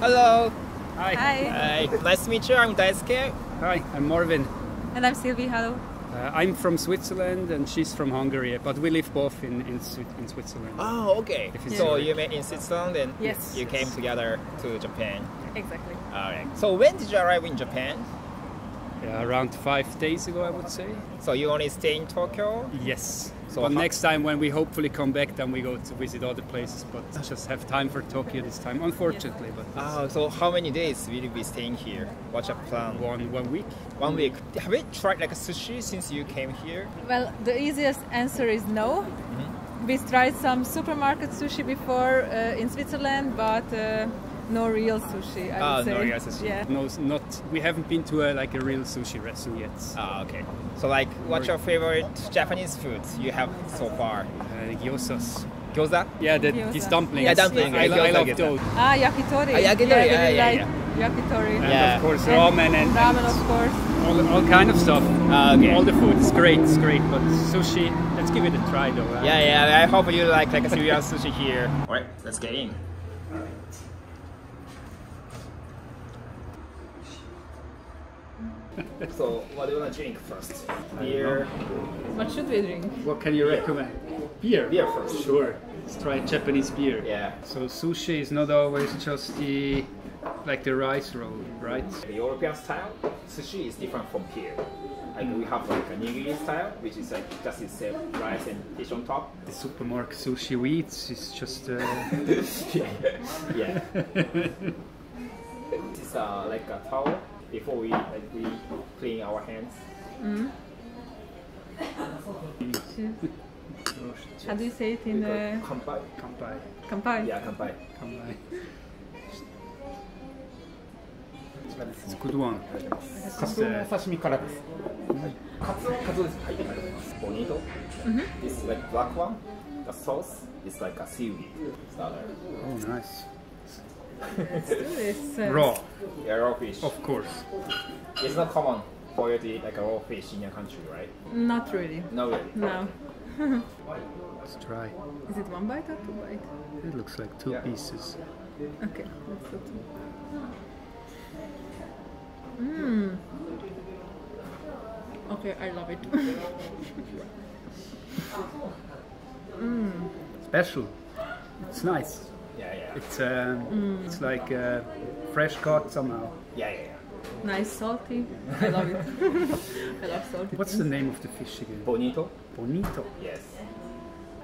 Hello. Hi. Hi. Hi. Nice to meet you. I'm Daisuke. Hi, I'm Marvin. And I'm Sylvie. Hello. Uh, I'm from Switzerland and she's from Hungary, but we live both in, in, in Switzerland. Oh, okay. If So you met in Switzerland and Yes. you came together to Japan. Exactly. Alright. So when did you arrive in Japan? Yeah, around five days ago, I would say. So you only stay in Tokyo? Yes. So but next time when we hopefully come back, then we go to visit other places. But I just have time for Tokyo this time, unfortunately. But it's Oh, so how many days will you be staying here? What's your plan? one one week. One week. Have you tried like a sushi since you came here? Well, the easiest answer is no. We tried some supermarket sushi before uh, in Switzerland, but uh, no real sushi. I would say. no real sushi. Yeah. No, not. We haven't been to a, like a real sushi restaurant yet. Ah, okay. So like, what's your favorite Japanese food you have so far? Uh, gyozas. Gyoza? Yeah, the, Gyoza. these dumplings. Yeah, dumpling, I, yeah, I gyoza, love gyoza. those. Ah, yakitori. Ah, yakitori, Yeah, I yeah, yeah, like yeah. yakitori. And Yeah. of course, And ramen and, ramen, of course. all, all kind of stuff. Ah, okay. All the food is great, it's great. But sushi, let's give it a try though. right? Yeah, yeah. I hope you like like a serious sushi here. Alright, let's get in. So, what do you want to drink first? Beer. What should we drink? What can you recommend? Beer. Beer first. Sure. Let's try Japanese beer. Yeah. So sushi is not always just the like the rice roll, right? The European style sushi is different from here. Like we have like a nigiri style, which is like just the same rice and fish on top. The supermarket sushi we eat is just uh, yeah. this is uh, like a towel before we like, we clean our hands. Mm. How do you say it in the? Kanpai. Kanpai. Kanpai. Yeah, kanpai. Kanpai. Good one. カツオの刺身からです。カツオ、カツオです。はい、ありがとうございます。ボニート。This like black one. The sauce is like a seaweed. Oh, nice. Let's do this. Raw, Yeah, raw fish. of course. It's not common for you to eat like a raw fish in your country, right? Not really. No really. No. Let's try. Is it one bite or two bite? It looks like two Yeah. pieces. Okay, let's do two. Mmm. Okay, I love it. Hmm. Special. It's nice. Yeah, yeah. It's um, it's like uh, fresh caught somehow. Yeah, yeah, yeah. nice, salty. I love it. I love salty. What's the name of the fish again? Bonito. Bonito. Yes.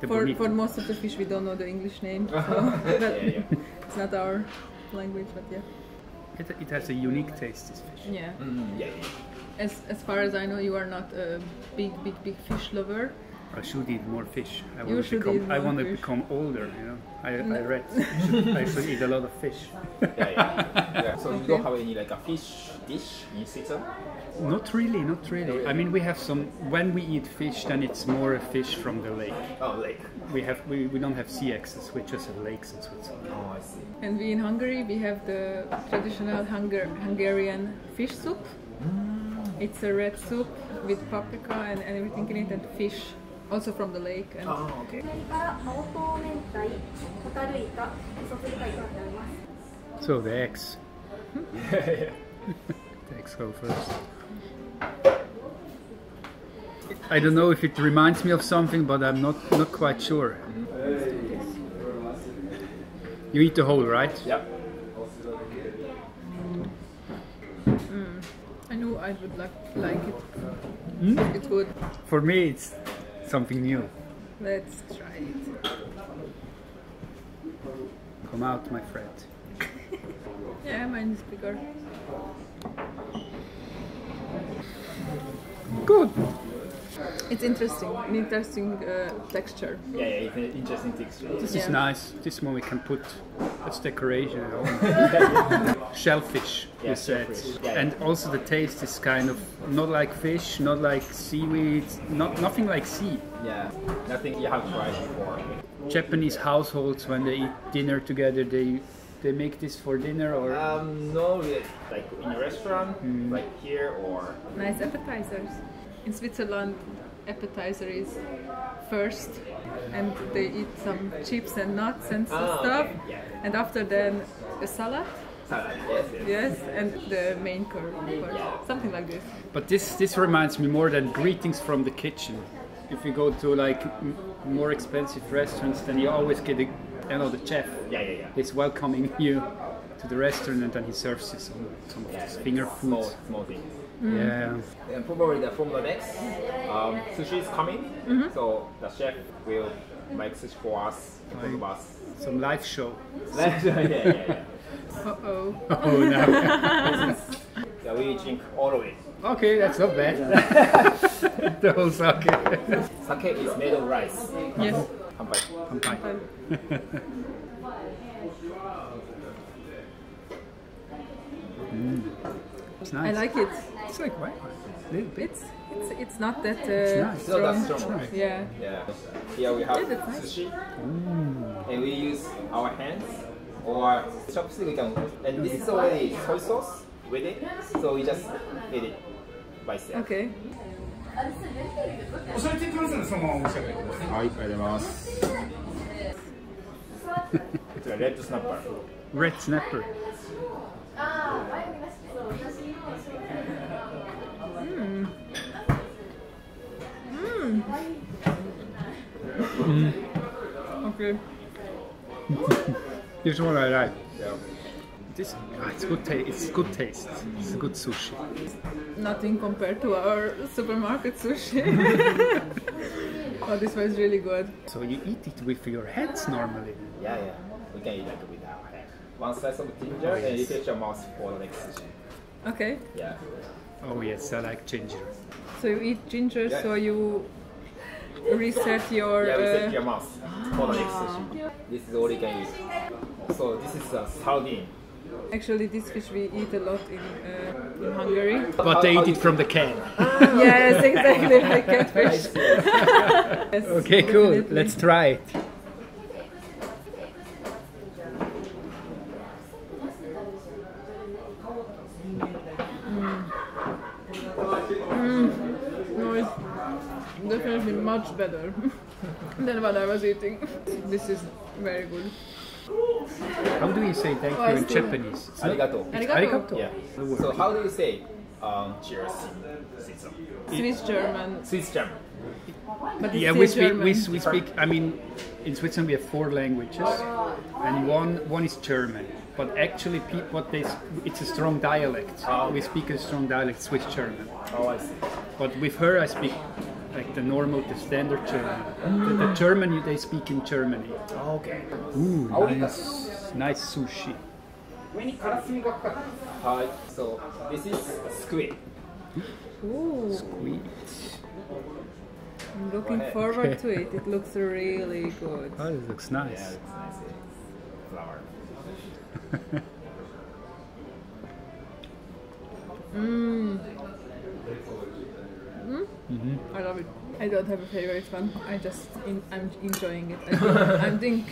The for, bonito. for most of the fish, we don't know the English name, so yeah, yeah. it's not our language. But yeah, It, it has a unique taste. This fish. yeah. Mm, yeah, yeah. As as far as I know, you are not a big, big, big fish lover. I should eat more fish. I You want to become. I more want to become older. You know. I, I read. I should, I should eat a lot of fish. yeah, yeah. yeah. So you don't have any like a fish dish in Switzerland? Not really. Not really. I mean, we have some. When we eat fish, then it's more a fish from the lake. Oh, like. We have. We, we don't have sea access. We just have lakes in Switzerland. Oh, I see. And we in Hungary, we have the traditional Hungar- Hungarian fish soup. Mm. It's a red soup with paprika and, and everything in it, and fish, also from the lake. And oh, okay. So the X. Hmm? the X go first. I don't know if it reminds me of something, but I'm not not quite sure. You eat the whole, right? Yeah. Hmm. I knew I would like like it. Mm? It's good. For me, it's something new. Let's try it. Come out, my friend. Yeah, mine is bigger. Good. It's interesting, an interesting uh, texture. Yeah, yeah, it's an interesting texture. This Yeah. is nice. This one we can put as decoration. at home. Shellfish, you said. Yeah, and also the taste is kind of not like fish, not like seaweed, not nothing like sea. Yeah, nothing you have tried before. Japanese households when they eat dinner together, they they make this for dinner or Um, no, like in a restaurant, like here or Nice appetizers. In Switzerland, appetizer is first, and they eat some chips and nuts and Ah, stuff, okay, yeah. and after then a salad, Salad. Yes, yes. Yes, and the main course, course. something like this. But this this reminds me more than greetings from the kitchen. If you go to like m- more expensive restaurants, then you always get a, you know the chef. Yeah, yeah, yeah. He's welcoming you to the restaurant and then he serves you some some of Yeah, his like finger small, small thing. Yeah. And probably the from the next, um, sushi is coming. So the chef will make sushi for us, for of us. Some live show. yeah, yeah, yeah. Uh oh. Oh no. yeah. We drink all of it. okay, that's not bad. the whole sake. Sake is made of rice. Yes. Kanpai. Kanpai. It's nice. I like it. It's like wow, a little bit. It's it's it's not that uh, nice. It's not that strong. strong. Right. Yeah. Yeah. Here we have Yeah, that's nice. sushi. And we use our hands or chopstick. We can, and this is already soy sauce with it. So we just eat it by itself. Okay. それに関するそのままお召し上がりくださいはい、ありがとうございます。こちらレッドスナッパー。 Red snapper. Okay. Here's what I like. Yeah. This ah, it's good taste. It's good taste. It's good sushi. Nothing compared to our supermarket sushi. oh, this was really good. So you eat it with your hands normally. Yeah, yeah. We can eat that with our hand. One slice of ginger and you take your mouth for the next sushi. Okay. Yeah. Oh yes, I like ginger. So you eat ginger, Yeah. so you reset your. Yeah, we uh, set your mouth for the next sushi. This is all you can eat. So this is a sardine. Actually, this fish we eat a lot in uh, in Hungary. But they eat it from the can. Ah. yes, exactly like I catfish. Yes, Okay, cool. definitely. Let's try it. Mm. Mm. No, it's definitely much better than what I was eating. This is very good. How do you say thank Oh, you in. Japanese? It's not- Arigato. Arigato. Arigato. Yeah. So how do you say um, cheers? Swiss German, Swiss German. but Yeah, we speak, we, we speak. I mean, in Switzerland we have four languages, and one one is German. But actually, pe- what they it's a strong dialect. Oh, We okay. speak a strong dialect, Swiss German. Oh, I see. But with her, I speak like the normal, the standard German. The, the, German they speak in Germany. Ah, okay. Ooh, nice, nice sushi. Hi. So this is squid. Ooh. Squid. I'm looking forward okay. to it. It looks really good. Oh, it looks nice. Yeah, nice. Mmm. I love it. I don't have a favorite one. I just in, I'm enjoying it. I think,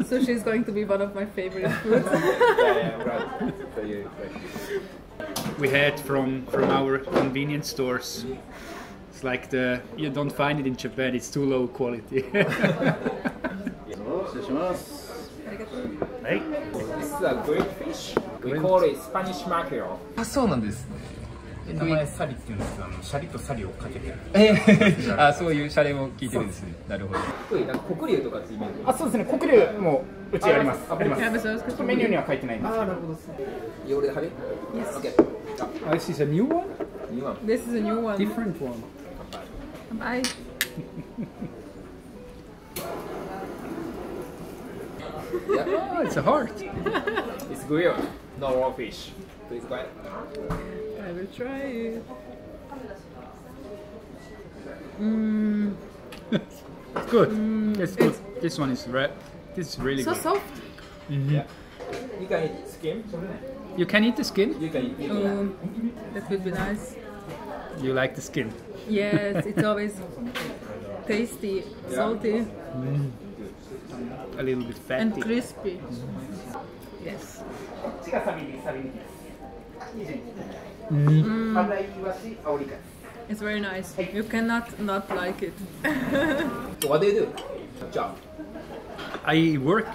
I think sushi is going to be one of my favorite foods. yeah, yeah, right. So you, like, We had from from our convenience stores. It's like the you don't find it in Japan. It's too low quality. hey. this is a great fish. We call it Spanish mackerel. あそうなんです 名前サリっていうんですけどシャリとサリをかけてるえ、そういうシャレを聞いてるんですねなるほどあそうですね黒竜もうちあります,メニューには書いてないんですけどあーなるほどですね夜晴れ ?Yes!I see a new one? This is a new one. Different one. Bye. yeah. oh, it's a heart. it's good. No raw fish. Please go ahead. Will try it. Mmm, It's good. Mm. it's good. This one is red. This is really so good. soft. Mm-hmm. Yeah. You can eat skin. You can eat the skin. You can eat. Oh, that would be nice. You like the skin. Yes, it's always tasty, salty, mm. A little bit fatty. and crispy. Mm. Yes. Mm. It's very nice. You cannot not like it. so what do you do? Job? I work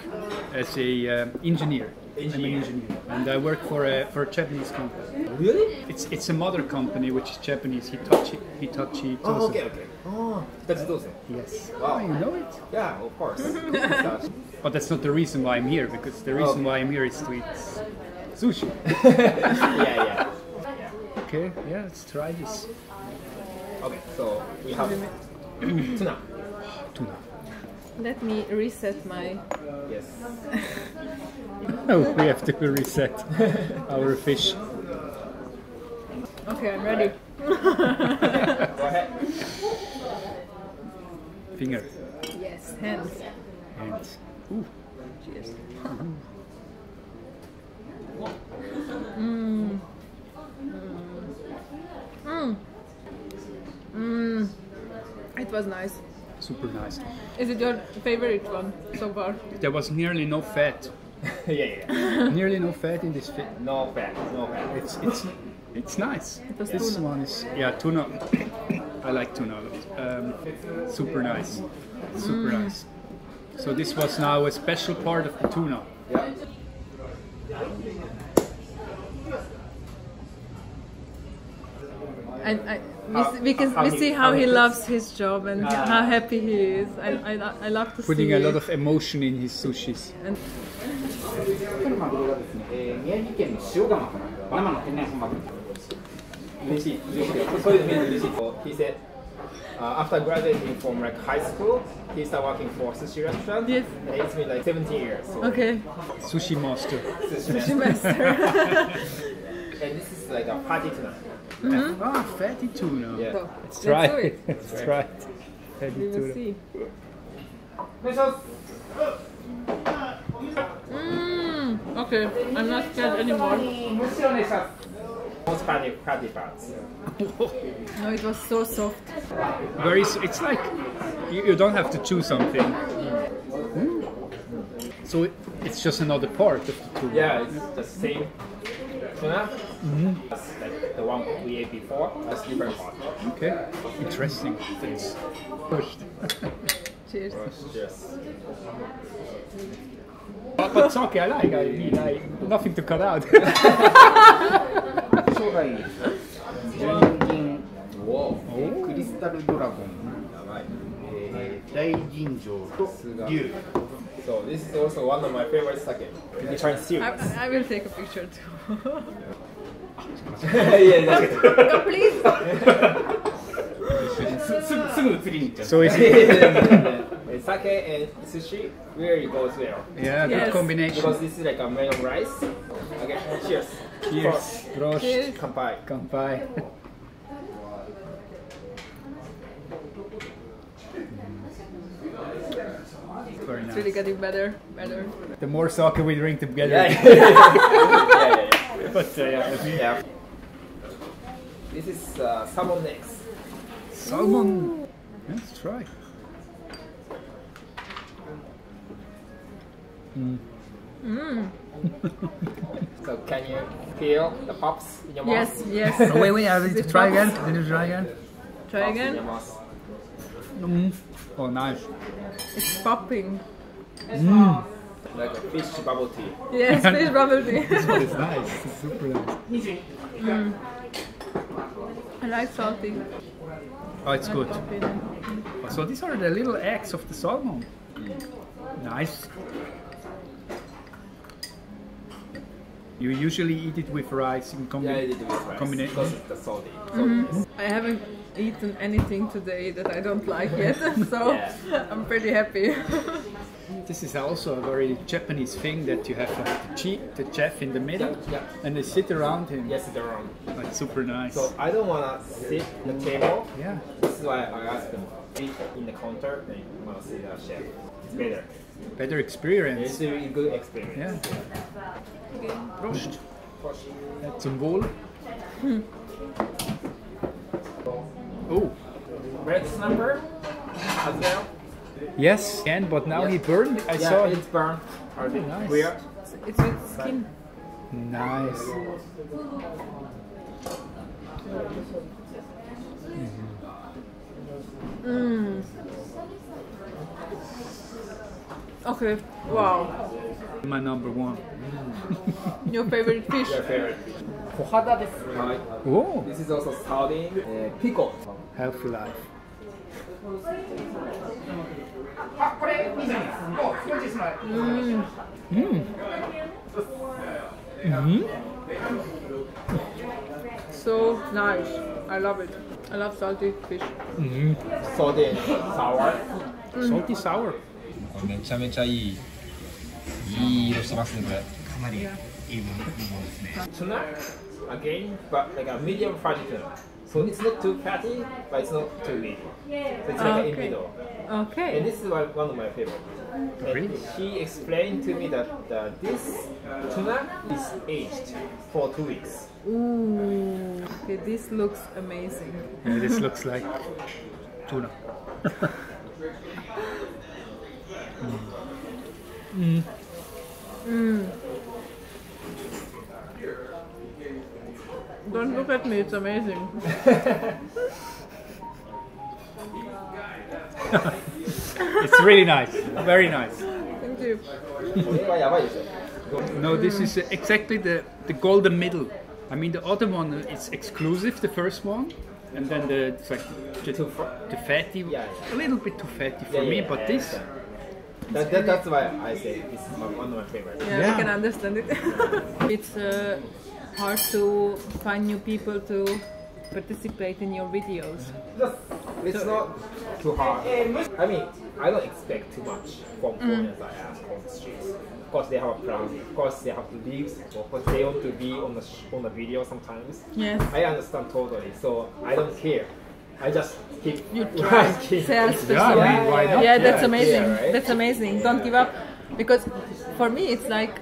as a um, engineer. Engineer. an engineer, and I work for a for a Japanese company. Really? It's it's a mother company which is Japanese. Hitachi Hitachi. Zosen. Oh, okay, okay. Oh, that's Zosen. Yes. Wow. Oh, you know it? Yeah, of course. but that's not the reason why I'm here because the reason okay. why I'm here is to eat sushi. yeah, yeah. Okay. Yeah. Let's try this. Okay, so we have tuna. Tuna. Let me reset my. Yes. Oh, we have to reset our fish. Okay, I'm ready. Go ahead. Finger. Yes, hands. Hands. Ooh. Cheers. Mm. Mm. It was nice. Super nice. Is it your favorite one so far? There was nearly no fat. yeah, yeah. nearly no fat in this fish. No fat, no fat. It's it's it's nice. was This tuna. one is yeah tuna. I like tuna a lot. Um, super nice, super Mm. nice. So this was now a special part of the tuna. Yeah. And I, we, How- s- we can how we he- see how how he he loves his job and Ah. how happy he is. I, I, lo- I love to Putting see a it. lot of emotion in his sushis. このマグロがですね、えー宮城県の塩釜から生の天然本マグロ嬉しい嬉しいそういうの見ると嬉しい So he said uh, after graduating from like high school he started working for sushi restaurant Yes. and it's been like 17 years so Okay, Sushi master. sushi master. and this is like a party Mm-hmm. Ah, 32 now. Yeah. Let's try. It. Let's try. It. We will see. Mm, okay, I'm not scared anymore. no, it was so soft. Very, it's like you, you don't have to chew something. Mm. So it's just another part of the tuna. Yeah, it's the same. Mm -hmm the one we ate before. That's different one. Okay, interesting. Thanks. Pushed. Cheers. Cheers. But, but sake I like, I mean, like, nothing to cut out. so like, drinking oh. Crystal Dragon, eh, Daiginjo, and Ryu. So this is also one of my favorite sake. You try and I, I will take a picture too. すすぐすぐ移りに行っちゃう so is it? Uh, Sake and sushi really goes well Yeah, good Yes. combination. because this is like a made of rice. Okay, cheers. Cheers. Prost. Cheers. Kanpai. Kanpai. Very It's nice. really getting better, better. The more sake we drink together. Yeah, yeah, yeah. yeah, but uh, yeah, yeah. This is uh, salmon necks. salmon. Let's try. So can you feel the pops in your mouth? Yes, yes. Oh, wait, wait, I need With to try pops. again. Did you try again? Try Pops again. mouth. Mm. Oh, nice. It's popping. Like a fish bubble tea. Yes, fish bubble tea. It's nice. It's super nice. Mm. I like salty. Oh, it's I good. pop. Oh, so these are the little eggs of the salmon. Nice. You usually eat it with rice in Yeah, I combination. did it with rice Combination. because it's the mm-hmm. salty. I haven't eaten anything today that I don't like yet, so Yeah. I'm pretty happy. This is also a very Japanese thing that you have the, chief, the chef in the middle, Yeah, yeah. and they sit around him. Yes, they're wrong. Like super nice. So I don't wanna sit at the table. yeah. This is why I asked them sit in the counter and wanna see the chef. It's better. Better experience. It's experience. a really good experience. Yeah. Prost. Äh, Zum Wohl. Oh, Red snapper as well. Yes, and but now yes. he burned. I yeah, saw it's burned. Oh, nice. We are. It's with skin. Nice. Mm. mm. Okay. Wow. My number one. Mm. Your favorite fish. Your favorite fish. Kohada oh. This is also sardine, uh, pickle. Healthy life. あこれいいじゃないですかお少しですので So nice. I love it. I love salty fish. Sardine, sour. Salty sour. めちゃめちゃいいいい色してますねこれかなりいいものいいものですね Tuna, again, but like a medium fatty tuna. So it's not too fatty, but it's not too weak. So it's like in Okay. And this is one one of my favorite. And Really? he explained to me that uh, this tuna is aged for two weeks. Ooh. Okay, this looks amazing. Yeah, this looks like tuna. Don't look at me, it's amazing. it's really nice, very nice. Thank you. no, this is exactly the, the golden middle. I mean, the other one is exclusive, the first one, and then the it's like the, the fatty, a little bit too fatty for me, but this. That, that, that's why I say this is my, one of my favorites. Yeah, yeah. I can understand it. it's uh, hard to find new people to participate in your videos. It's not too hard. I mean, I don't expect too much from mm. foreigners I ask on the streets. Of course, they have a plan. Of course, they have to leave. Of course, they want to be on the sh- on the video sometimes. Yes. I understand totally. So I don't care. I just keep You asking. Sales Yeah, I person. mean, why not? Yeah, that's amazing. yeah, right? That's amazing. Don't give up. Because for me, it's like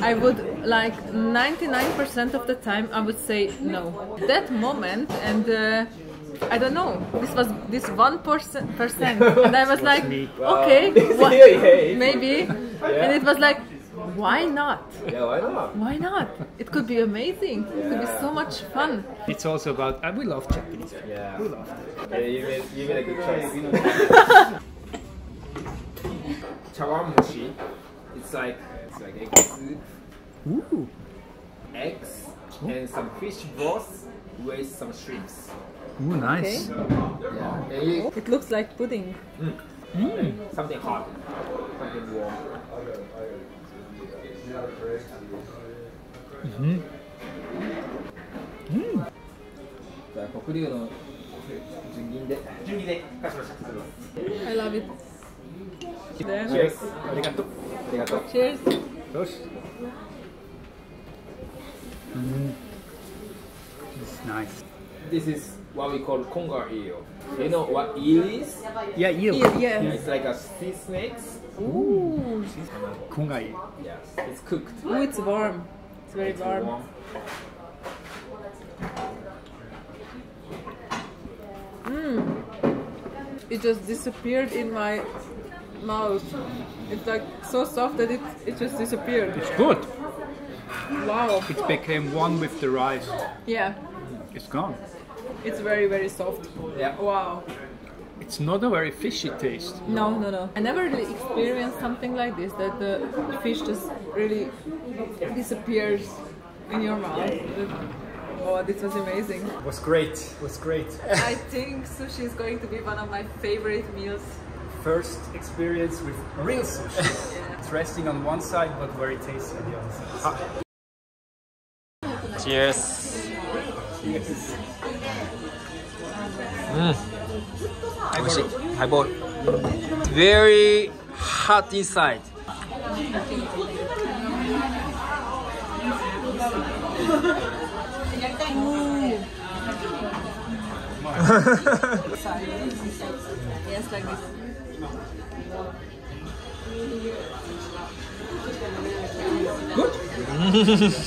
I would like 99% of the time I would say no. That moment and uh, I don't know. This was this one percent, percent, and I was like, me. okay, Wow. wha- Yeah, yeah. maybe, and it was like, why not? Yeah, why not? Why not? It could be amazing. It could be so much fun. it's also about. Uh, we love Japanese. food. Yeah. We love it. Yeah, you made, you made a good choice. Chawanmushi. It's like it's like egg soup, Ooh. eggs, and some fish broth with some shrimps. Ooh, nice. Yeah. And you, It looks like pudding. something hot, something warm. じゃあ黒龍の純銀で順次でかしました I love it. Then, Cheers. ありがとう。 Cheers. Mm. It's nice. This is what we call conger eel. You know what eel is? Yeah, eel. eel yeah. yeah. It's like a sea snake. Ooh. Conger eel. Yes. It's cooked. Oh, it's warm. It's very it's warm. warm. Mm. It just disappeared in my mouth. It's like so soft that it, it just disappeared. It's good. Wow. It became one with the rice. Yeah. It's gone. It's very, very soft. Yeah. Wow. It's not a very fishy taste. No, no, no. I never really experienced something like this that the fish just really disappears in your mouth. Oh, this was amazing. It was great. It was great. I think sushi is going to be one of my favorite meals. First experience with real sushi. It's resting on one side, but very tasty on the other side. Cheers Mm. Highball Very hot inside Yes, like this. Good.